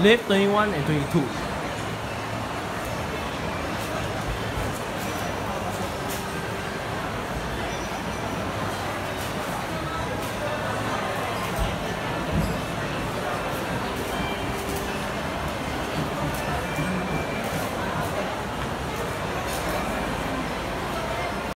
live 21 and 22.